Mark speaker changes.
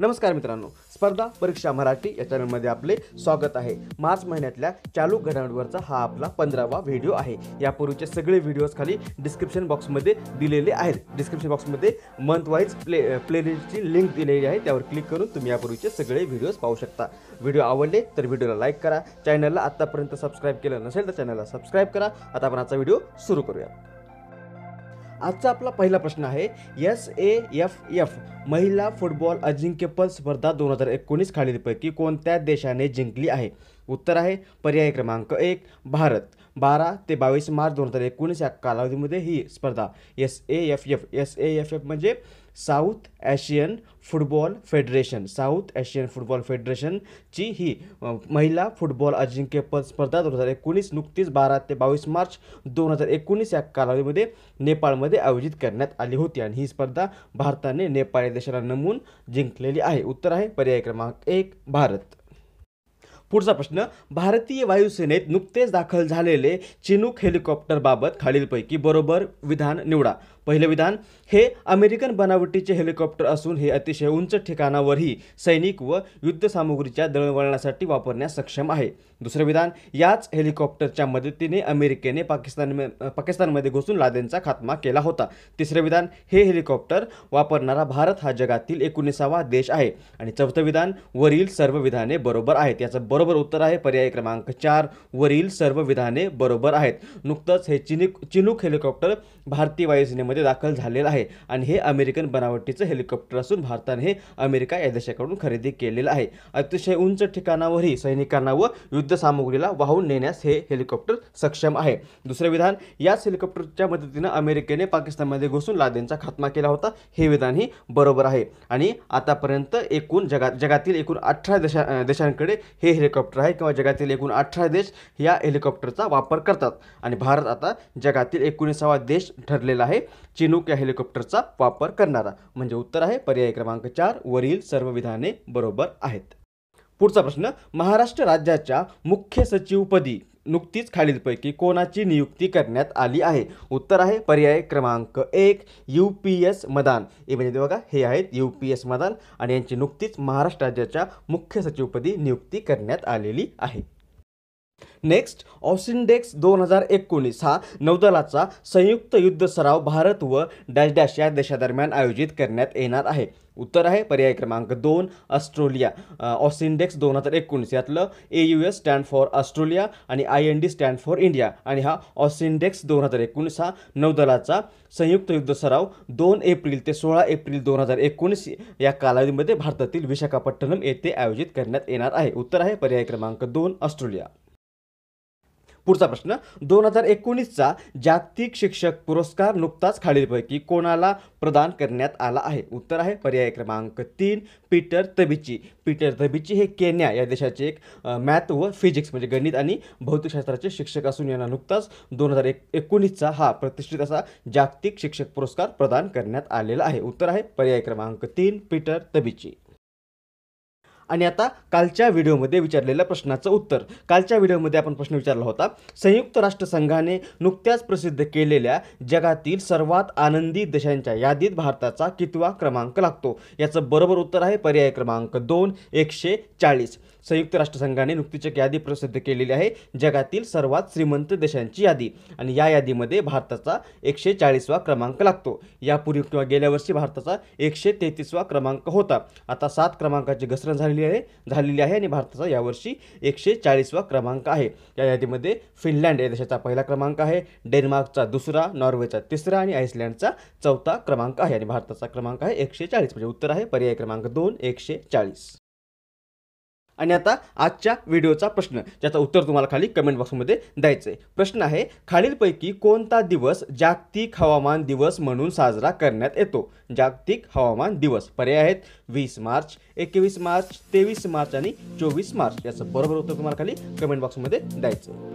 Speaker 1: नमस्कार मित्रांनो स्पर्धा परीक्षा मराठी या चॅनलमध्ये आपले स्वागत आहे. मार्च महिन्यातल्या चालू घडामोडीवरचा हा आपला पंधरावा व्हिडिओ आहे. यापूर्वीचे सगळे व्हिडिओज खाली डिस्क्रिप्शन बॉक्समध्ये दिलेले आहेत. डिस्क्रिप्शन बॉक्समध्ये मंथ वाईज प्ले प्लेलिस्टची लिंक दिलेली आहे. त्यावर क्लिक करून तुम्ही यापूर्वीचे सगळे व्हिडिओज पाहू शकता. व्हिडिओ आवडले तर व्हिडिओला लाईक करा. चॅनलला आत्तापर्यंत सबस्क्राईब केलं नसेल तर चॅनलला सबस्क्राईब करा. आता आपण आजचा व्हिडिओ सुरू करूया. आजचा आपला पहिला प्रश्न आहे एस ए एफ एफ महिला फुटबॉल अजिंक्यपद स्पर्धा दोन हजार एकोणीस खालीलपैकी कोणत्या देशाने जिंकली आहे? उत्तर आहे पर्याय क्रमांक एक भारत. बारा ते बावीस मार्च दोन हजार एकोणीस या कालावधीमध्ये ही स्पर्धा. S A F F S A F F म्हणजे South Asian Football Federation. South Asian Football फेडरेशनची ही महिला फुटबॉल अजिंक्यपद स्पर्धा दोन हजार एकोणीस नुकतीच बारा ते बावीस मार्च दोन हजार एकोणीस या कालावधीमध्ये नेपाळमध्ये आयोजित करण्यात आली होती आणि ही स्पर्धा भारताने नेपाळी देशाला नमून जिंकलेली आहे. उत्तर आहे पर्याय क्रमांक एक भारत. पुढचा प्रश्न भारतीय वायुसेनेत नुकतेच दाखल झालेले चिनूक हेलिकॉप्टरबाबत खालीलपैकी बरोबर विधान निवडा. पहिले विधान हे अमेरिकन बनावटीचे हेलिकॉप्टर असून हे अतिशय उंच ठिकाणावरही सैनिक व युद्धसामुग्रीच्या दळणवळणासाठी वापरण्यास सक्षम आहे. दुसरं विधान याच हेलिकॉप्टरच्या मदतीने अमेरिकेने पाकिस्तान पाकिस्तानमध्ये घुसून लादेनचा खात्मा केला होता. तिसरं विधान हे हेलिकॉप्टर वापरणारा भारत हा जगातील एकोणीसावा देश आहे. आणि चौथं विधान वरील सर्व विधाने बरोबर आहेत. याचं बरोबर उत्तर आहे पर्याय क्रमांक चार वरील सर्व विधाने बरोबर आहेत. नुकतंच हे चिनिक चिनूक हेलिकॉप्टर भारतीय वायुसेनेमध्ये दाखल झालेलं आहे. आणि हे अमेरिकन बनावटीचं हेलिकॉप्टर असून भारताने हे अमेरिका या देशाकडून खरेदी केलेलं आहे. अतिशय उंच ठिकाणावरही सैनिकांना व युद्धसामुग्रीला वाहून नेण्यास हे हेलिकॉप्टर सक्षम आहे. दुसरं विधान याच हेलिकॉप्टरच्या मदतीनं अमेरिकेने पाकिस्तानमध्ये घुसून लादेनचा खात्मा केला होता. हे विधानही बरोबर आहे. आणि आतापर्यंत एकूण जगात जगातील एकूण अठरा देशा देशांकडे हे हेलिकॉप्टर आहे किंवा जगातील एकूण अठरा देश या हेलिकॉप्टरचा वापर करतात. आणि भारत आता जगातील एकोणीसावा देश ठरलेला आहे. चिनूक या हेलिकॉप्टरचा वापर करणारा? म्हणजे उत्तर आहे पर्याय क्रमांक चार वरील सर्व विधाने बरोबर आहेत. पुढचा प्रश्न महाराष्ट्र राज्याच्या मुख्य सचिवपदी नुकतीच खालीलपैकी कोणाची नियुक्ती करण्यात आली आहे? उत्तर आहे पर्याय क्रमांक एक यू पी एस मदान. हे म्हणजे बघा हे आहेत यू पी एस मदान आणि यांची नुकतीच महाराष्ट्र राज्याच्या मुख्य सचिवपदी नियुक्ती करण्यात आलेली आहे. नेक्स्ट ऑसिंडेक्स दोन हजार एकोणीस हा नौदलाचा संयुक्त युद्ध सराव भारत व डॅश डॅश या देशादरम्यान आयोजित करण्यात येणार आहे. उत्तर आहे पर्याय क्रमांक दोन ऑस्ट्रेलिया. ऑसिंडेक्स दोन हजार एकोणीस यातलं A U S stand for Australia आणि I N D stand for India आणि हा ऑसिंडेक्स दोन हजार एकोणीस हा नौदलाचा संयुक्त युद्ध सराव दोन एप्रिल ते सोळा एप्रिल दोन हजार एकोणीस या कालावधीमध्ये भारतातील विशाखापट्टणम येथे आयोजित करण्यात येणार आहे. उत्तर आहे पर्याय क्रमांक दोन ऑस्ट्रेलिया. पुढचा प्रश्न दोन हजार एकोणीसचा जागतिक शिक्षक पुरस्कार नुकताच खालीलपैकी कोणाला प्रदान करण्यात आला आहे? उत्तर आहे पर्याय क्रमांक तीन पीटर तबिची. पीटर तबिची हे केन्या या देशाचे एक मॅथ व फिजिक्स म्हणजे गणित आणि भौतिकशास्त्राचे शिक्षक असून यांना नुकताच दोन हजार एक एकोणीसचा हा प्रतिष्ठित असा जागतिक शिक्षक पुरस्कार प्रदान करण्यात आलेला आहे. उत्तर आहे पर्याय क्रमांक तीन पीटर तबिची. आणि आता कालच्या व्हिडिओमध्ये विचारलेल्या प्रश्नाचं उत्तर. कालच्या व्हिडिओमध्ये आपण प्रश्न विचारला होता संयुक्त राष्ट्रसंघाने नुकत्याच प्रसिद्ध केलेल्या जगातील सर्वात आनंदी देशांच्या यादीत भारताचा कितवा क्रमांक लागतो? याचं बरोबर उत्तर आहे पर्याय क्रमांक दोन एकशे चाळीस. संयुक्त राष्ट्रसंघाने नुकतीच एक यादी प्रसिद्ध केलेली आहे जगातील सर्वात श्रीमंत देशांची यादी. आणि या यादीमध्ये भारताचा एकशे चाळीसवा क्रमांक लागतो. यापूर्वी किंवा गेल्या वर्षी भारताचा एकशे तेहतीसवा क्रमांक होता. आता सात क्रमांकाची घसरण झालेली आहे झालेली आहे आणि भारताचा यावर्षी एकशे चाळीसवा क्रमांक आहे. या यादीमध्ये फिनलँड या देशाचा पहिला क्रमांक आहे डेन्मार्कचा दुसरा नॉर्वेचा तिसरा आणि आईसलँडचा चौथा क्रमांक आहे. आणि भारताचा क्रमांक आहे एकशे चाळीस म्हणजे उत्तर आहे पर्याय क्रमांक दोन एकशे चाळीस. आणि आता आजच्या व्हिडिओचा प्रश्न ज्याचं उत्तर तुम्हाला खाली कमेंट बॉक्समध्ये द्यायचं आहे प्रश्न आहे खालीलपैकी कोणता दिवस जागतिक हवामान दिवस म्हणून साजरा करण्यात येतो? जागतिक हवामान दिवस. पर्याय आहेत वीस मार्च एकवीस मार्च तेवीस मार्च आणि चोवीस मार्च. याचं बरोबर उत्तर तुम्हाला खाली कमेंट बॉक्समध्ये द्यायचं आहे